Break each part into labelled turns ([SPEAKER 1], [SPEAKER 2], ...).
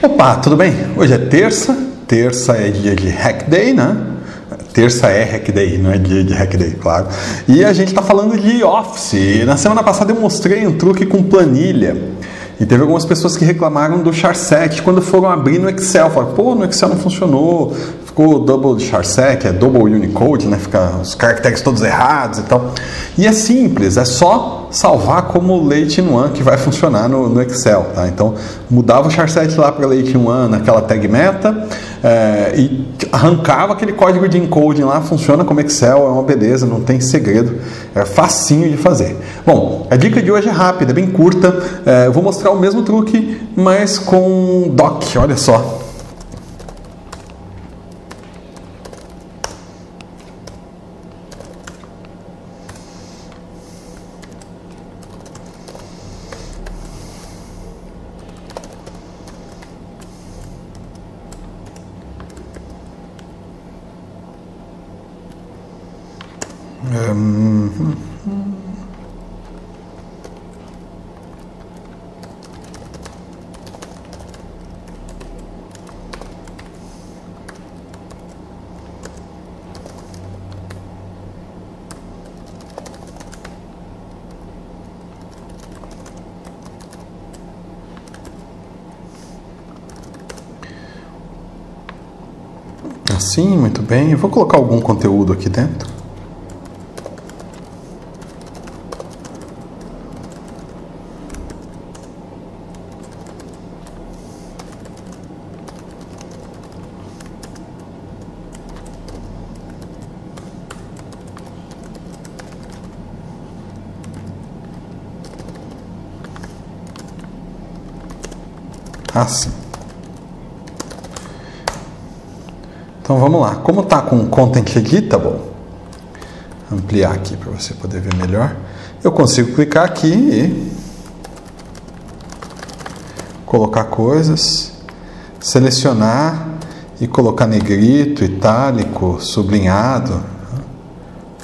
[SPEAKER 1] Opa, tudo bem? Hoje é terça, terça é dia de Hack Day, né? Terça é Hack Day, não é dia de Hack Day, claro. E a gente está falando de Office. Na semana passada eu mostrei um truque com planilha. E teve algumas pessoas que reclamaram do char7 quando foram abrir no Excel. Falaram, pô, no Excel não funcionou, ficou double char7, é double Unicode, né? Fica os caracteres todos errados e tal. E é simples, é só salvar como Late in One que vai funcionar no, no Excel, tá? Então, mudava o char7 lá para Late in One naquela tag meta é, e arrancava aquele código de encoding lá, funciona como Excel, é uma beleza, não tem segredo, é facinho de fazer. Bom, a dica de hoje é rápida, é bem curta, é, eu vou mostrar o mesmo truque, mas com doc, olha só. Um, Assim, muito bem. Eu vou colocar algum conteúdo aqui dentro. Assim. Então vamos lá. Como está com Content Editable, ampliar aqui para você poder ver melhor. Eu consigo clicar aqui e colocar coisas, selecionar e colocar negrito, itálico, sublinhado.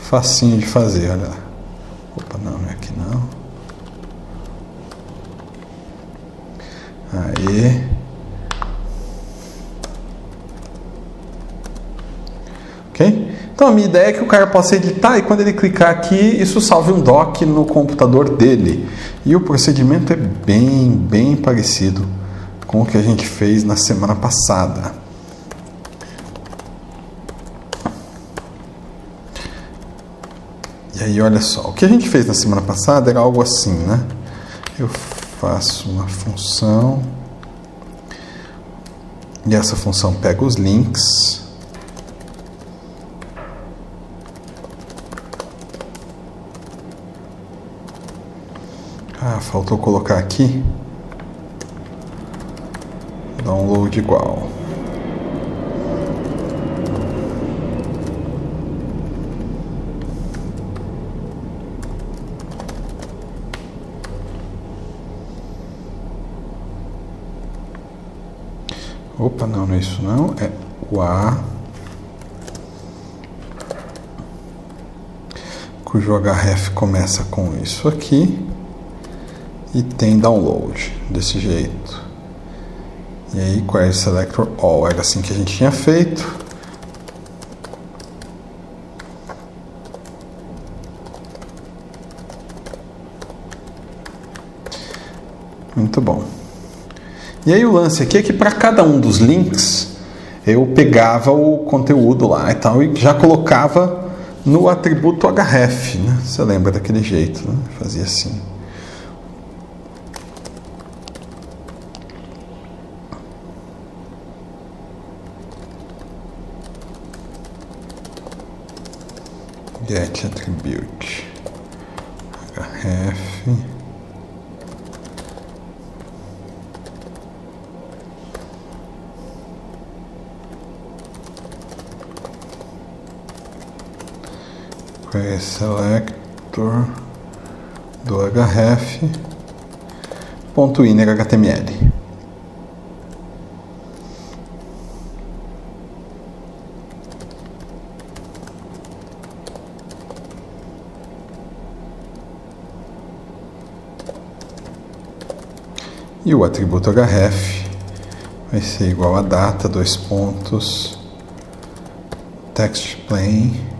[SPEAKER 1] Facinho de fazer, olha. Opa, não, não é aqui não. Aí. Ok? Então a minha ideia é que o cara possa editar e quando ele clicar aqui, isso salve um doc no computador dele. E o procedimento é bem, bem parecido com o que a gente fez na semana passada. E aí, olha só, o que a gente fez na semana passada era algo assim, né? Eu faço uma função e essa função pega os links. Ah, faltou colocar aqui. Download igual. Opa, não, não é isso não. É o A. Cujo href começa com isso aqui. E tem download, desse jeito. E aí, query selector all. Era assim que a gente tinha feito. Muito bom. E aí o lance aqui é que para cada um dos links eu pegava o conteúdo lá e tal e já colocava no atributo href, né? Você lembra daquele jeito, né? Fazia assim. Get attribute href selector do href ponto inner html e o atributo href vai ser igual a data, dois pontos, text plain,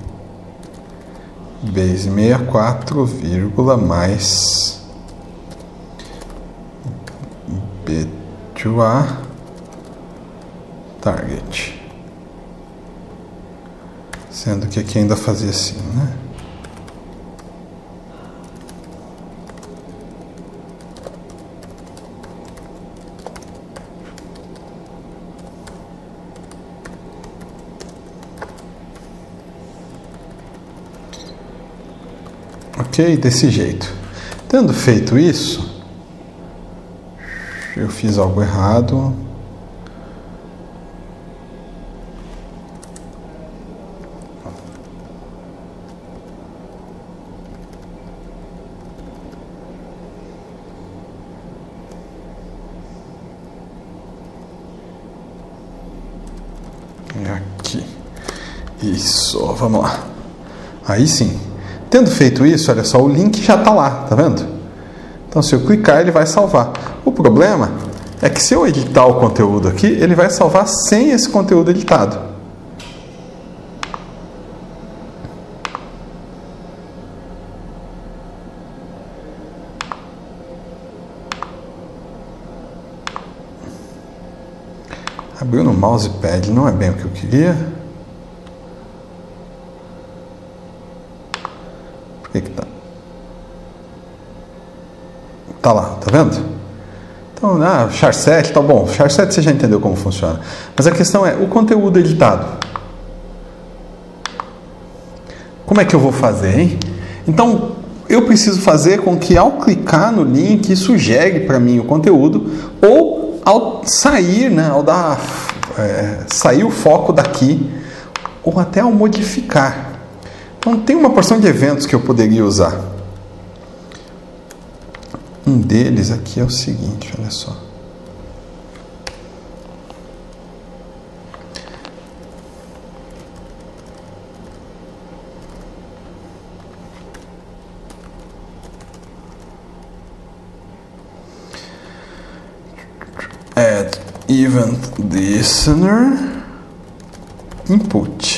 [SPEAKER 1] base 64, vírgula, mais B2A target. Sendo que aqui ainda fazia assim, né? Ok? Desse jeito. Tendo feito isso, eu fiz algo errado. É aqui. Isso, vamos lá. Aí sim. Tendo feito isso, olha só, o link já está lá, tá vendo? Então, se eu clicar, ele vai salvar. O problema é que se eu editar o conteúdo aqui, ele vai salvar sem esse conteúdo editado. Abriu no mousepad, não é bem o que eu queria. que que tá? Tá lá, tá vendo? Então, ah, char 7, tá bom. Char 7 você já entendeu como funciona. Mas a questão é o conteúdo editado. Como é que eu vou fazer, hein? Então, eu preciso fazer com que ao clicar no link sugere para mim o conteúdo ou ao sair, né, ao dar é, sair o foco daqui ou até ao modificar. Então, tem uma porção de eventos que eu poderia usar. Um deles aqui é o seguinte, olha só. Add event listener input.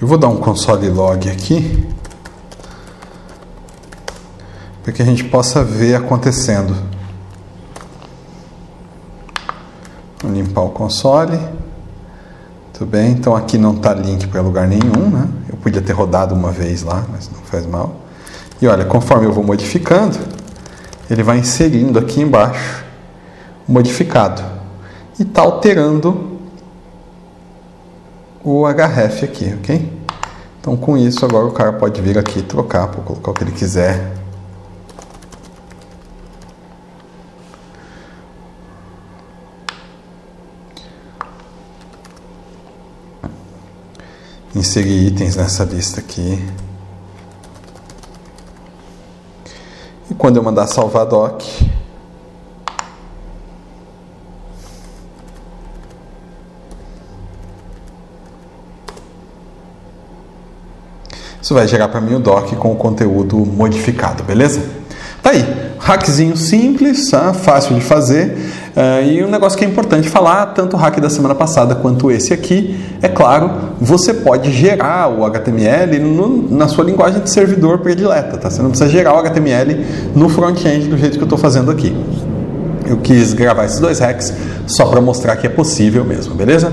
[SPEAKER 1] Eu vou dar um console log aqui para que a gente possa ver acontecendo. Vou limpar o console. Tudo bem, então aqui não está link para lugar nenhum, né? Eu podia ter rodado uma vez lá, mas não faz mal. E olha, conforme eu vou modificando, ele vai inserindo aqui embaixo modificado e está alterando o href aqui, ok? Então com isso agora o cara pode vir aqui trocar para colocar o que ele quiser. Inserir itens nessa lista aqui. E quando eu mandar salvar doc, Isso vai gerar para mim o doc com o conteúdo modificado, beleza? Tá aí, hackzinho simples, tá? fácil de fazer uh, e um negócio que é importante falar, tanto o hack da semana passada quanto esse aqui, é claro, você pode gerar o HTML no, na sua linguagem de servidor predileta, tá? Você não precisa gerar o HTML no front-end do jeito que eu estou fazendo aqui. Eu quis gravar esses dois hacks só para mostrar que é possível mesmo, beleza?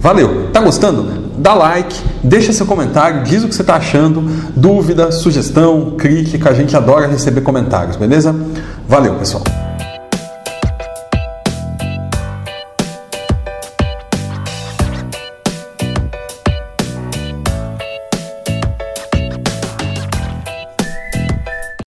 [SPEAKER 1] Valeu! Tá gostando? Dá like, deixa seu comentário, diz o que você está achando, dúvida, sugestão, crítica, a gente adora receber comentários, beleza? Valeu, pessoal!